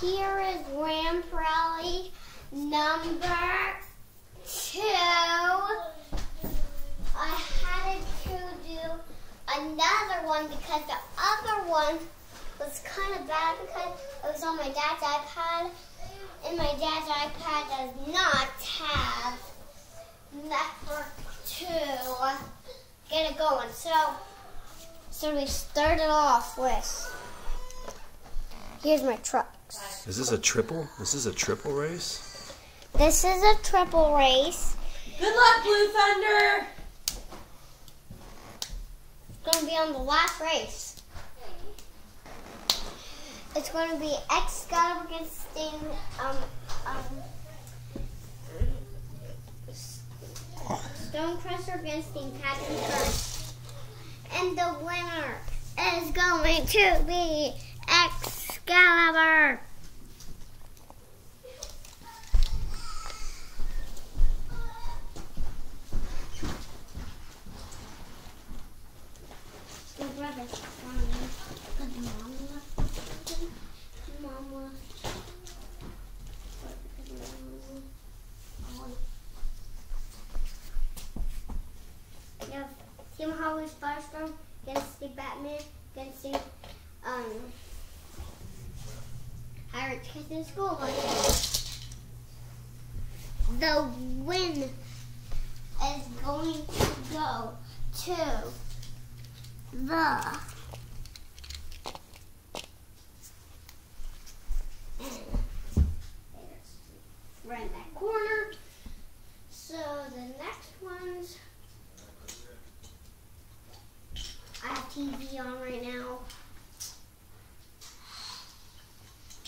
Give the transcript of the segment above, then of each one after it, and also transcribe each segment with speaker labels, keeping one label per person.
Speaker 1: here is Ramp Rally number two. I had to do another one because the other one was kind of bad because it was on my dad's iPad, and my dad's iPad does not have network to get it going. So, so we started off with. Here's my trucks.
Speaker 2: Is this a triple? This is a triple race?
Speaker 1: This is a triple race.
Speaker 3: Good luck, Blue Thunder.
Speaker 1: It's going to be on the last race. It's going to be Excalibur against Sting, um, um, Stonecrusher against Sting Patrick Curse. And the winner is going to be Excalibur. Team Holly's Firestorm against the Batman against the um The win is going to go to the right in that corner. So the next ones I have TV on right now. And I have to turn the volume down because it's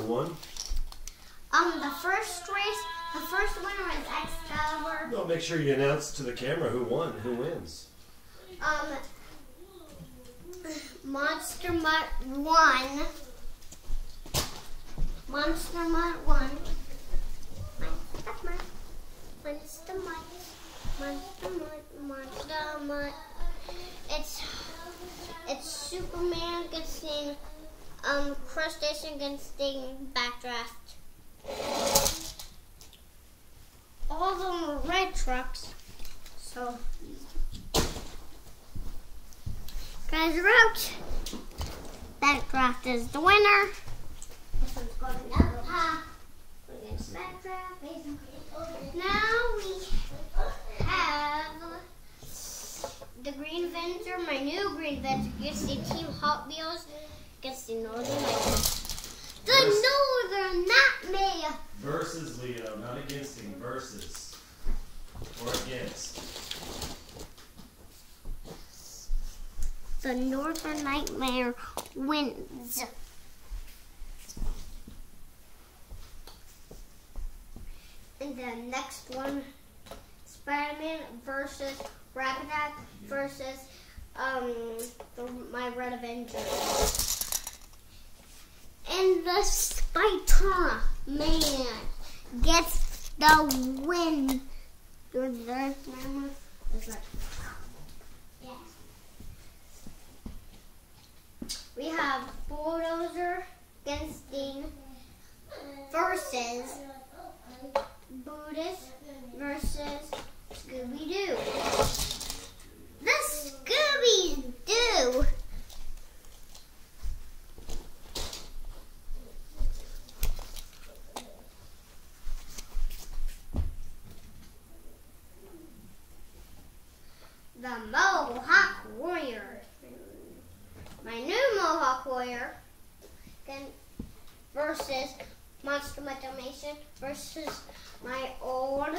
Speaker 2: won?
Speaker 1: Um, the first race, the first winner was Excalibur.
Speaker 2: No, make sure you announce to the camera who won, who wins.
Speaker 1: Um, Monster Mutt won. Monster Mutt won. Monster Mutt. Monster Mutt. Monster Mutt. Monster Mutt. It's it's Superman the um crustacean against the backdraft. All of them are red trucks. So Guys, Roach. That draft is the winner. This one's going down the path. Against that draft. Now we have the Green Avenger, my new Green Avenger, against the Team Hot Wheels, against the Northern Nightmare. The Northern Nightmare!
Speaker 2: Versus Leo, not against him. Versus. Or against.
Speaker 1: The Northern Nightmare wins. And the next one, Spider-Man versus Rapidac versus um the, my Red Avenger. And the Spider-Man gets the win. Your the camera is like, yeah. We have Bulldozer against Dean versus Buddhist versus Scooby Doo. The Scooby Doo. The Mohawk Warrior. My new Mohawk Warrior versus Monster Metamation versus my old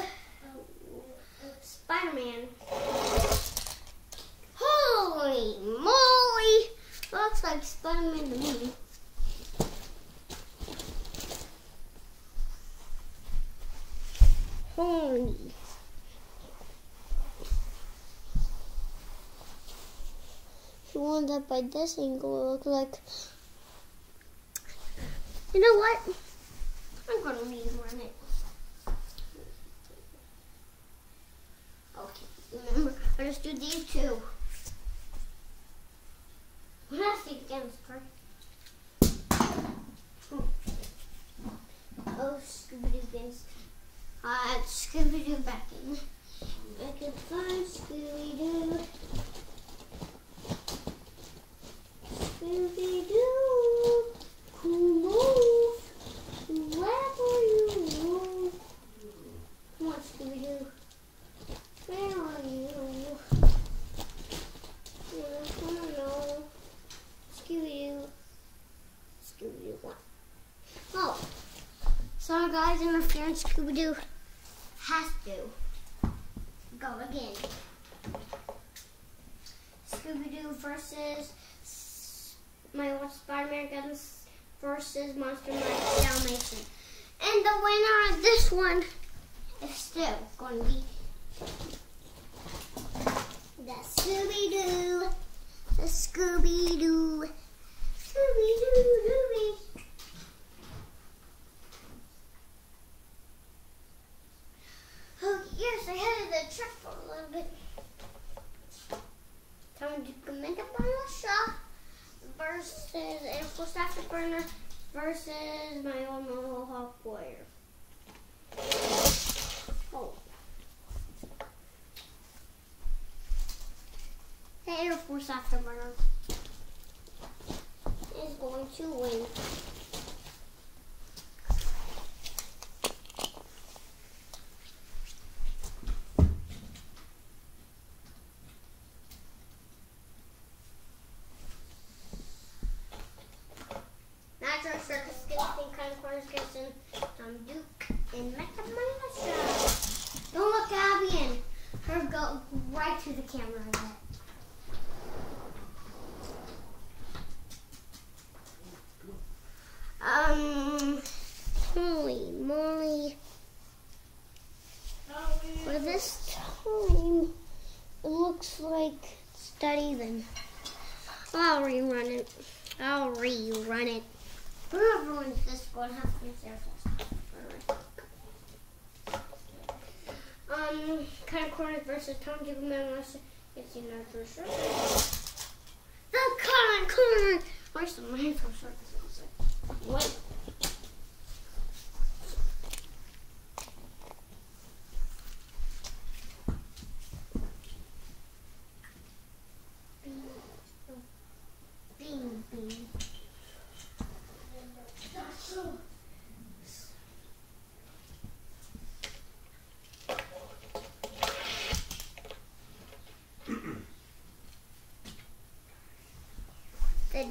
Speaker 1: Spider-Man. Holy moly! Looks like Spider-Man to me. Holy. He up by this angle, it looked like. You know what? I'm gonna rerun it. Okay, remember, I just do these two. Let's see again, first. Oh, Scooby-Doo against. Uh, Scooby-Doo back in. I can find Scooby-Doo. Scooby-Doo, who moves wherever you move. Come on, Scooby-Doo. Where are you? Yeah, I don't know. Scooby-Doo. Scooby-Doo, what? Oh. Sorry guys, interference Scooby-Doo has to go again. Scooby-Doo versus my old Spider-Man guns versus Monster Mike Dalmatian. And the winner of this one is still going to be the Scooby-Doo. The Scooby-Doo. Scooby-Doo, Dooby. Oh, yes, I had the trick for a little bit. Time to commit up on the shop versus Air Force Afterburner versus my own Mohawk Warrior. Oh. The Air Afterburner is going to win. Natural Circus Skinsing, Kind Corners Skinsing, Tom Duke, and Mecca Show. Don't look Abby in. Her go right to the camera again. Um, holy moly. For this time, it looks like it's not even. I'll rerun it. I'll rerun it. Whoever wins this one finish their test. Um, kind of corners versus Tom Jigman versus it's in our first shirt. The kind corner. Where's the my first shirt? What?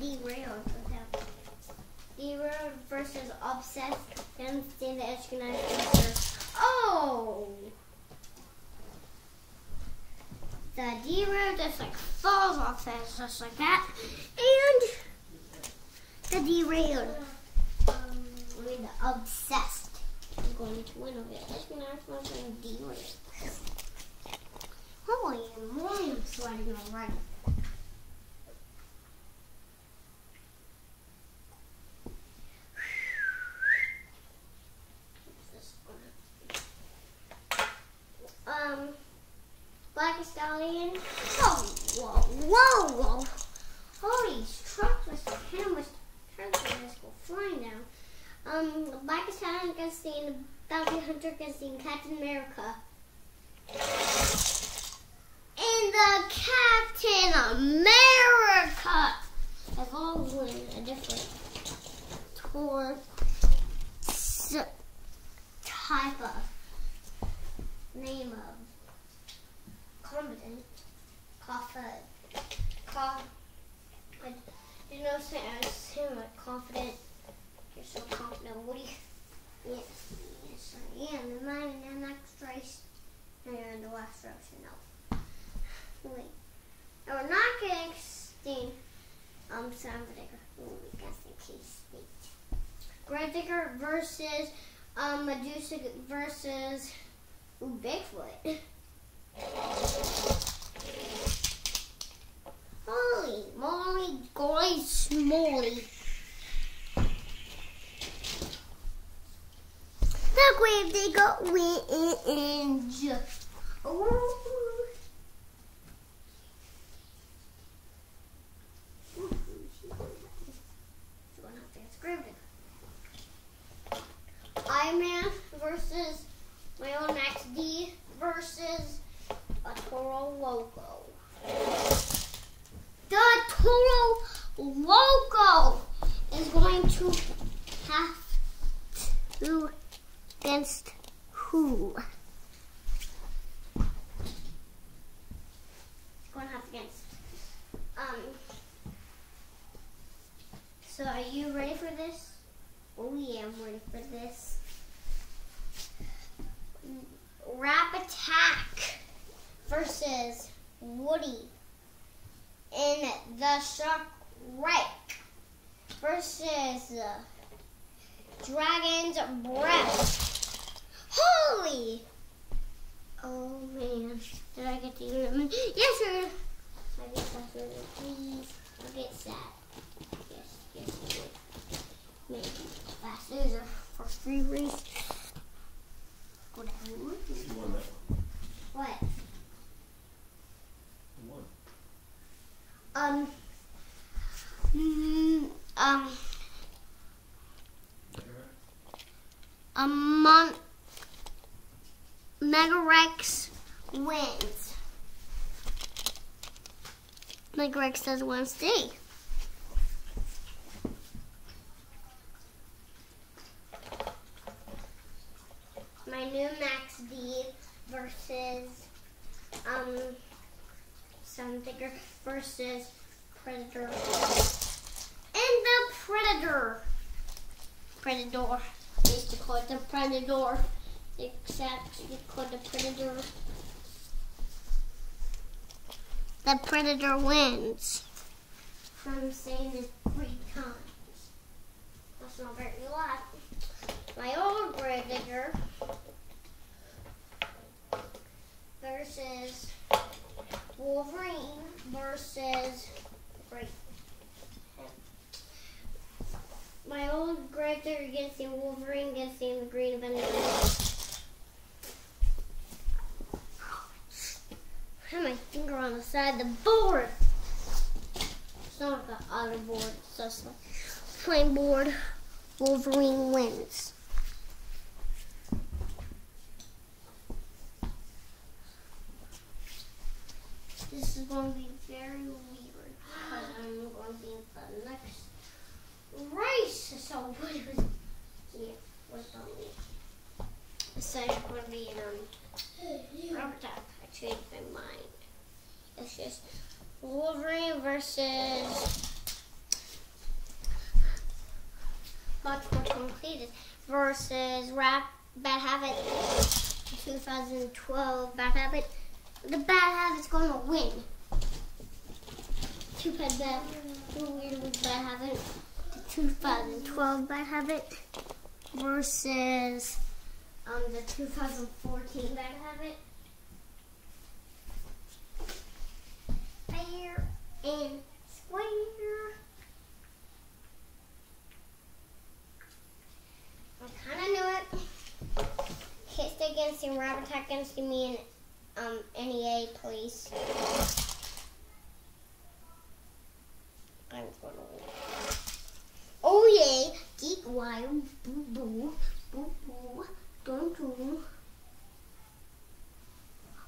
Speaker 1: Derailed derailed versus obsessed. Can stand the Ashkenaz answer. Oh! The derailed just like falls off fast, just like that. And the derailed. Um, mean the obsessed. is going to win over the Ashkenaz answer and derailed. Holy I'm sweating already. Um, Black Stallion. Oh, whoa, whoa, whoa. Holy trucks was him was trucks just go flying down. Um, Black Stallion against the Bounty Hunter against the Captain America. And the Captain America has all win a different tour s- type of name of competent cough cough I you know say I say like confident. You're so confident. Woody yes yes I am. The man in the next race? And you're in the last race know wait. No we're not getting Steen um Sam Digger oh we got the case state Grant Digger versus um Medusa versus Ooh, Bigfoot. Holy moly, golly smoly. The grave digger wins. Ooh. Iron Man versus my own Max D versus a Toro Loco. The Toro Loco is going to have to against who? It's going to have against um. So are you ready for this? Oh yeah, I'm ready for this. Rap Attack versus Woody in the Shark Wreck versus uh, Dragon's Breath. Holy! Oh man, did I get the unit? Yes, sir. I guess that's really please. I'll get sad. Yes, yes, I would. Maybe last loser for free race. Go down.
Speaker 2: You won that one.
Speaker 1: What?
Speaker 2: You won.
Speaker 1: Um. Mm, um. A Mega Rex wins. Mega Rex doesn't want stay. My new Max D versus um Sun Digger versus Predator. And the Predator. Predator. They used to call it the Predator. Except we call the Predator. The Predator wins. From saying it three times. That's not very lot. My old digger versus versus Great. My old grave against the Wolverine against the Green Avenger. I have my finger on the side of the board. It's not the other board, it's just the plain board. Wolverine wins. This is going to be very weird because I'm going to be in the next race. So what was yeah, what's on me? So it's going to be in um rubber tap. I changed my mind. It's just Wolverine versus much more completed versus Rap Bad Habit 2012 Bad Habit. The Bad Habit's gonna win. Too bad bad. Too weird with Bad Habit. The 2012 Bad Habit versus um the 2014 Bad Habit. Fair and square. I kind of knew it. Hit against him, rabbit attack against me, and um, NEA, please. I'm gonna. Oh yeah, geek wild, boo boo, boo boo, don't do.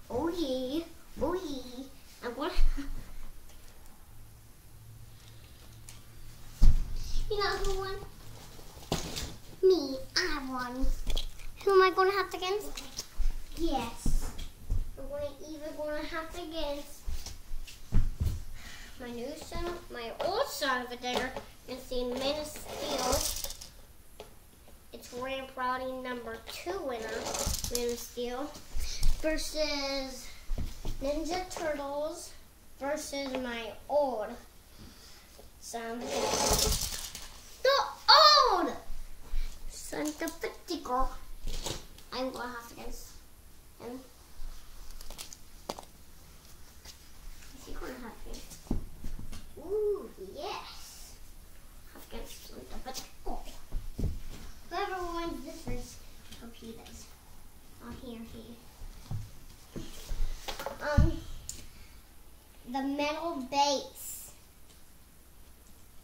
Speaker 1: Oh yeah, oh yeah. I'm gonna. you know who won? Me, I won. Who am I going to have to against? Yes. I'm going to either going to have to against my new son, my old son of a digger, and see Man of Steel. It's Ramp Rowdy number two winner, Man of Steel, versus Ninja Turtles versus my old son. The old! Santa Petit girl. I'm gonna have to against And is he going to have Ooh, yes. Half against but oh. Whoever wins this race, hope he does. Oh, here, he. Um, the metal base.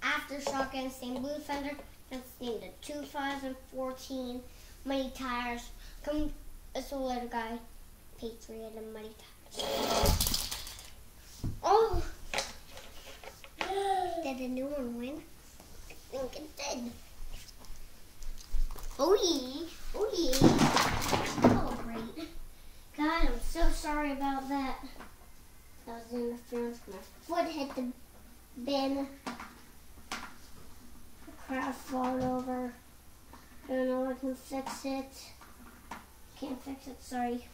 Speaker 1: Aftershock and St. Blue Thunder. That's named the 2014 Muddy Tires. Come, it's a little guy. Patriot and Muddy Tires. Oh! Did the new one win? I think it did. Oh yeah, oh yeah. Oh great. God, I'm so sorry about that. That was interference. My foot hit the bin. The crowd falling over. I don't know if I can fix it. Can't fix it, sorry.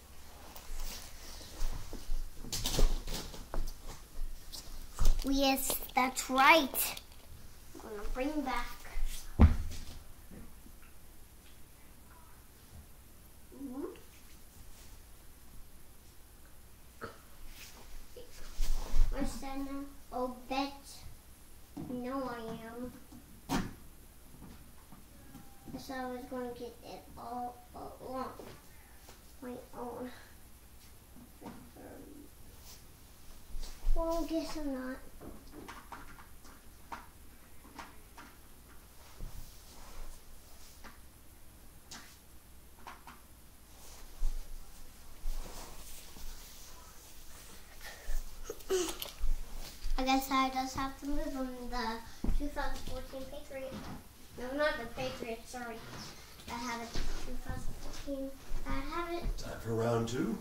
Speaker 1: Yes, that's right. I'm gonna bring back. Mhm. Oh, bet. No, I am. Said I was going to get it all along. My own. Well, guess I'm not. I guess I just have to move on the 2014 Patriot. No, not the Patriots, sorry. I have it. 2014. I have it.
Speaker 4: Time for round two.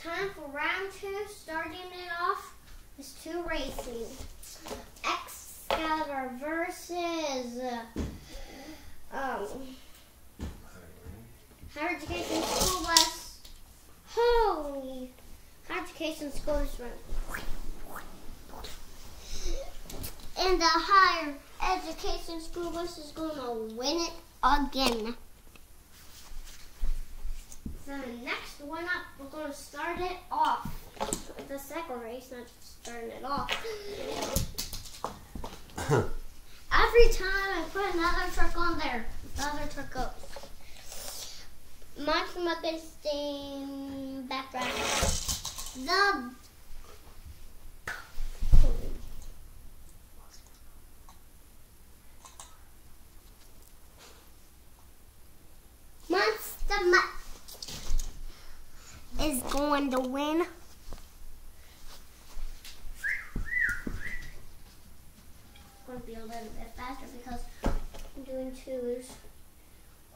Speaker 1: Time for round two. Starting it off is two racing. Excalibur versus uh, um, Higher Education School Bus. Holy! Higher Education School Bus run. And the Higher Education School Bus is going to win it again. So the next one up, we're going to start it off. The second race, not starting it off. Every time I put another truck on there, another truck goes. From up in steam background. The Monster Mutt is going to win. Going to be a little bit faster because I'm doing twos.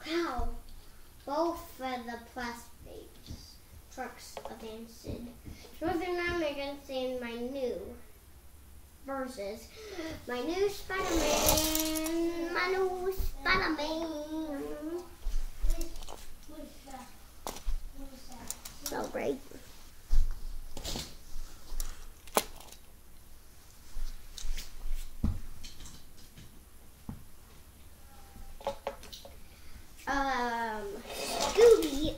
Speaker 1: Wow, both of the plastics trucks advanced. Moving around against in my new versus my new Spider-Man, my new Spider-Man. Great. Um, Scooby,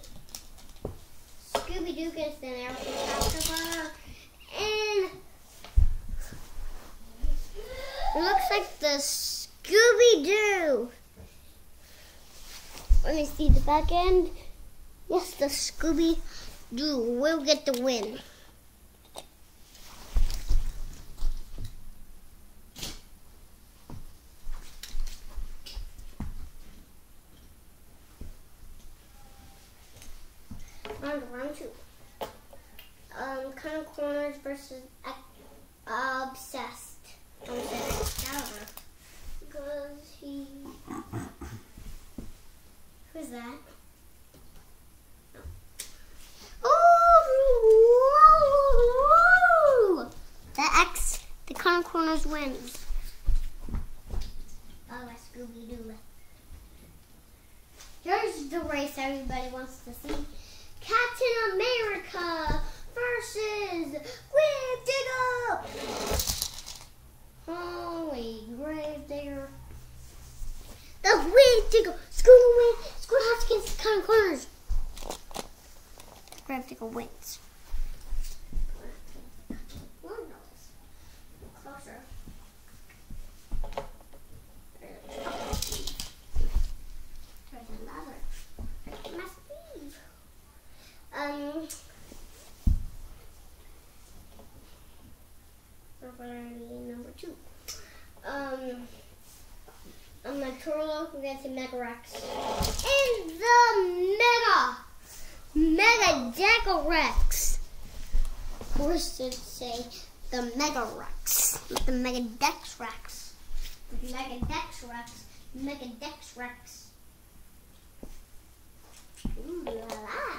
Speaker 1: Scooby Doo gets the and it looks like the Scooby Doo. Let me see the back end. Yes, the Scooby Doo will get the win. Round two. Um, kind of corners versus obsessed. Because he. Who's that? Ooh! The X, the kind corners wins. Oh, that's Scooby Doo. Here's the race everybody wants to see. Captain America versus Grave Digger. Holy Grave Digger. The Grave Digger. School win. School has to get the kind corners. Grave Galactica wins. Closer. There's another. There's my sleeve. Um. Priority number two. Um. I'm a The Mega Rex. And the Mega! Mega Deca Rex! Or should say the Mega Rex. The Mega Dex Rex. The Mega Dex Rex. Mega Dex Rex. Ooh la la.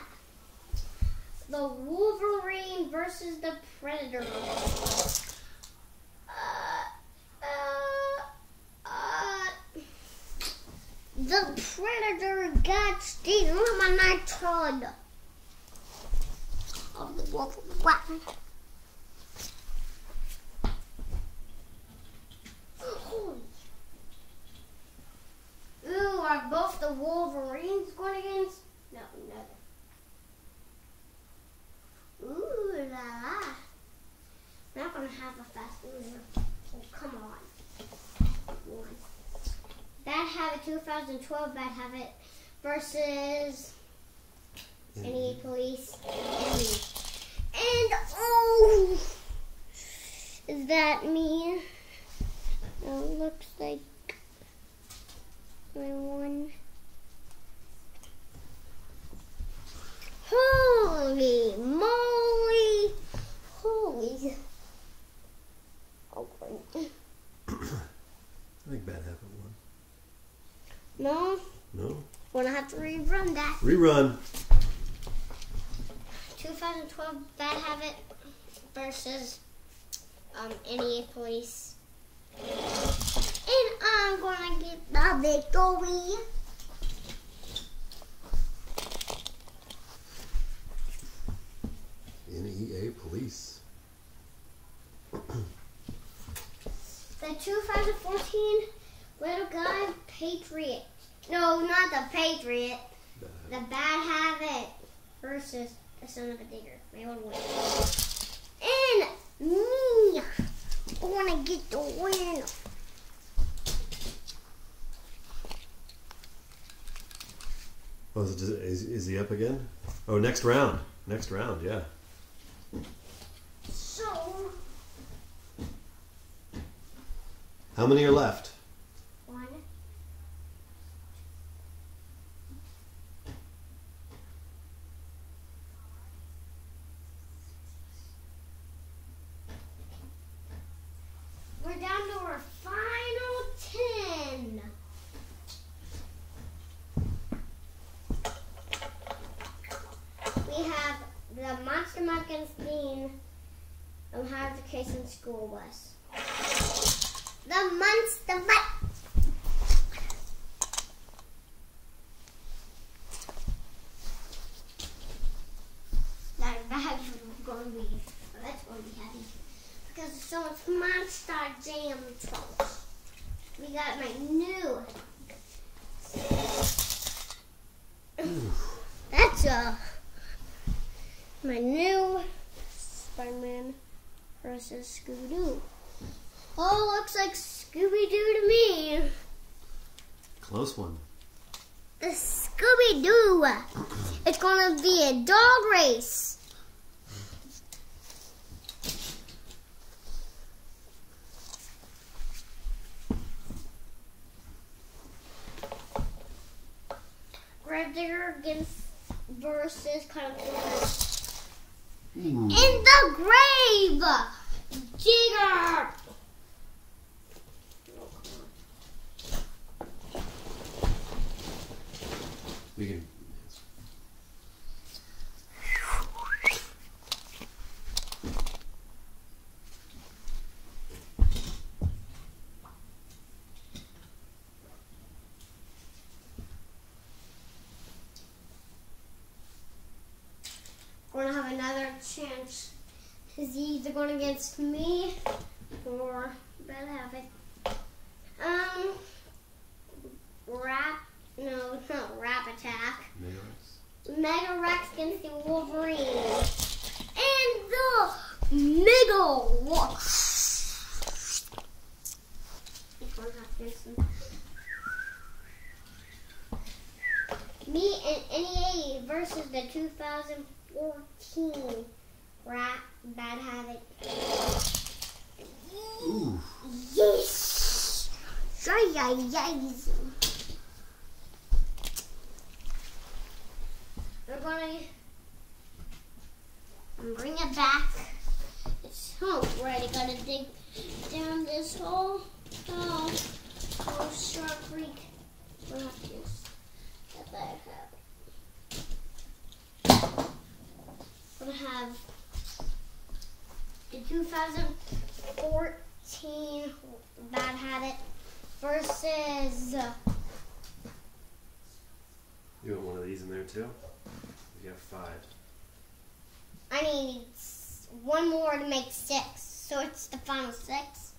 Speaker 1: The Wolverine versus the Predator. Uh, uh, uh, the Predator got my nitron of oh, the Wolverine. Holy. Ooh, are both the Wolverines going against? No, never. Ooh la la. Not gonna have a fast mover. Oh, come on. Bad Habit 2012 Bad Habit versus any mm-hmm. Police and. And oh, is that me? Oh, looks like my one. Holy moly! Holy. Oh, great.
Speaker 4: I think Bad Habit
Speaker 1: no,
Speaker 4: No?
Speaker 1: gonna have to rerun that.
Speaker 4: Rerun.
Speaker 1: 2012 Bad Habit versus um, NEA Police. And I'm gonna get the victory.
Speaker 4: NEA Police.
Speaker 1: The 2014 Little Guy Patriot. No, not the Patriot.
Speaker 4: Bad
Speaker 1: The Bad Habit versus the Son of a Digger. My own win. And me. I wanna get the win.
Speaker 4: Oh, is, it, is, is he up again? Oh, next round. Next round, yeah.
Speaker 1: So.
Speaker 4: How many are left?
Speaker 1: One. We're down to our final ten. We have the Monster Muggins theme of Higher Education School Bus. The monster. That bag is going to be, that's going to be heavy. Because there's so much Monster Jam trunks. We got my new. That's uh, my new Spider-Man versus Scooby-Doo. Oh, looks like Scooby Doo to me.
Speaker 4: Close one.
Speaker 1: The Scooby Doo. It's gonna be a dog race. Versus kind of
Speaker 4: Ooh. Hmm.
Speaker 1: in the grave. Digger.
Speaker 4: We can.
Speaker 1: We're gonna have another chance. He's either going against me or Bad Habit. Um, rap. No, not rap attack.
Speaker 4: Megarex.
Speaker 1: Mega Rex against the Wolverine. And the Mega Rex. Each one has this one. Me and NEA versus the 2014 Rat Bad Habit.
Speaker 4: Ooh.
Speaker 1: Yes! Try yes. We're gonna bring it back. It's already gonna dig down this hole. Oh, oh, Shark Wreck. We'll have to just let that happen. We're gonna have the 2014 Bad Habit versus.
Speaker 4: You want one of these in there too? We got five.
Speaker 1: I need one more to make six, so it's the final six.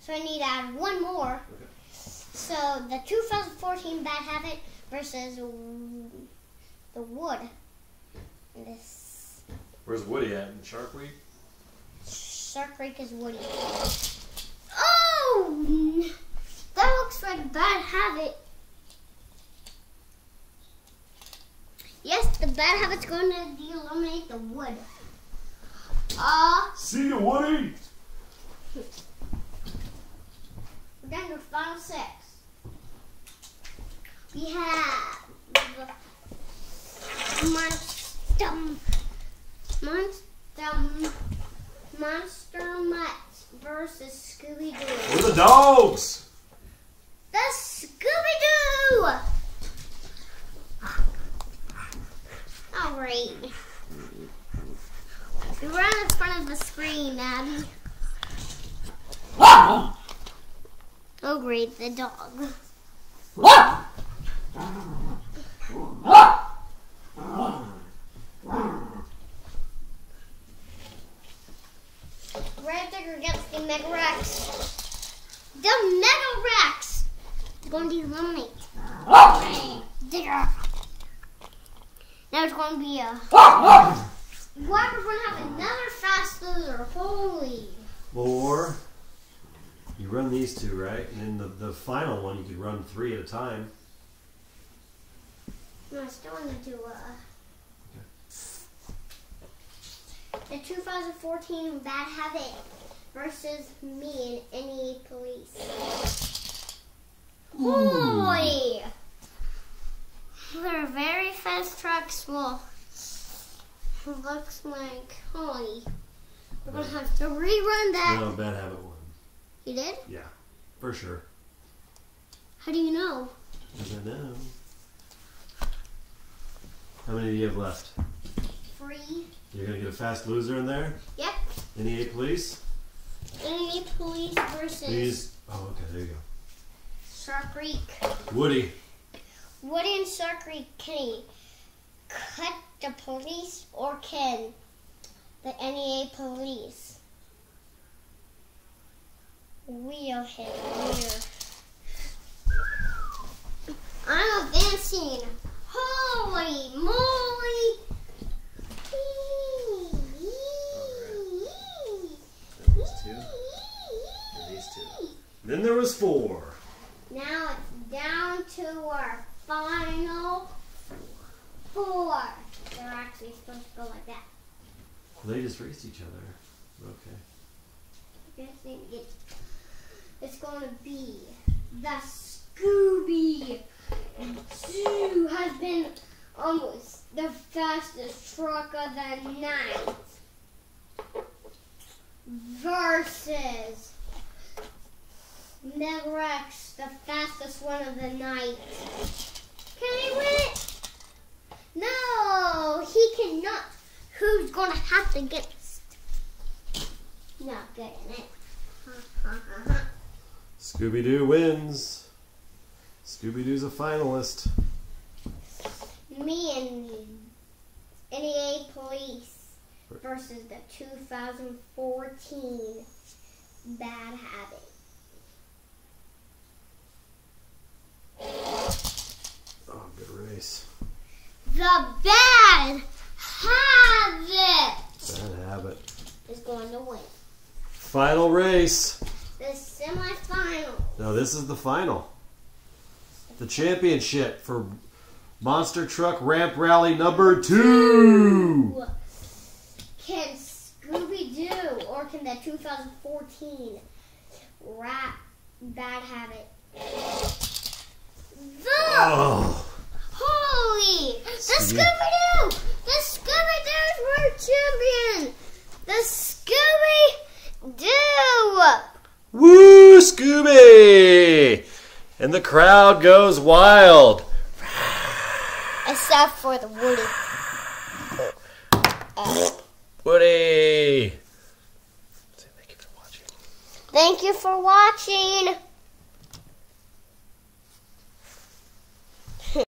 Speaker 1: So I need to add one more.
Speaker 4: Okay.
Speaker 1: So the 2014 Bad Habit versus the Wood. This
Speaker 4: Where's Woody at in Shark Wreck?
Speaker 1: Shark Wreck is Woody. Oh, that looks like a Bad Habit. Yes, the Bad Habit's going to eliminate the Wood. Uh,
Speaker 4: See you, Woody!
Speaker 1: We're down to final six. We have the Monster, Monster, Monster Mutt versus Scooby Doo.
Speaker 4: We're the dogs!
Speaker 1: The Scooby Doo! Oh, great. We were on the front of the screen, Abby. Oh, great, the dog. Red Digger gets the Mega Rex. The Mega Rex! Going to be eliminate. Digger. Now it's going to be a. Wow, we're going to have another fast loser. Holy.
Speaker 4: Or you run these two, right? And then the, the final one you could run three at a time.
Speaker 1: No, I still want to do uh, the 2014 Bad Habit versus me and any police. Hmm. Holy! They're very fast trucks. Well, looks like holy. We're gonna have to rerun that.
Speaker 4: No, bad habit one.
Speaker 1: You did?
Speaker 4: Yeah, for sure.
Speaker 1: How do you know?
Speaker 4: As I know. How many do you have left?
Speaker 1: Free.
Speaker 4: You're gonna get a fast loser in there?
Speaker 1: Yep.
Speaker 4: NEA police?
Speaker 1: Any police versus
Speaker 4: These. Oh, okay, there you go.
Speaker 1: Shark Wreck.
Speaker 4: Woody.
Speaker 1: Woody and Shark Creek can he cut the police or can the NEA police wheel him here? I'm advancing. Holy moly!
Speaker 4: That was two. And these two. Then there was four.
Speaker 1: Now it's down to our final four. They're actually supposed to go like that.
Speaker 4: They just raced each other. Okay.
Speaker 1: I think it's going to be the Scooby Doo has been almost the fastest truck of the night versus Megrex, the fastest one of the night. Can he win it? No, he cannot. Who's going to have to get not getting it.
Speaker 4: Scooby Doo wins. Scooby Doo's a finalist.
Speaker 1: Me and NEA Police versus the 2014 Bad Habit.
Speaker 4: Oh, good race.
Speaker 1: the bad habit
Speaker 4: Bad habit.
Speaker 1: is going to win.
Speaker 4: Final race.
Speaker 1: The semifinal.
Speaker 4: No, this is the final. The championship for Monster Truck Ramp Rally number two.
Speaker 1: Can Scooby Doo or can the 2014 Rat Bad Habit? The
Speaker 4: Oh,
Speaker 1: holy the
Speaker 4: Scooby-
Speaker 1: Doo, the Scooby Doo's world champion, the Scooby Doo.
Speaker 4: woo, Scooby! And the crowd goes wild.
Speaker 1: Except for the Woody.
Speaker 4: Woody. Thank you for watching.
Speaker 1: Thank you for watching.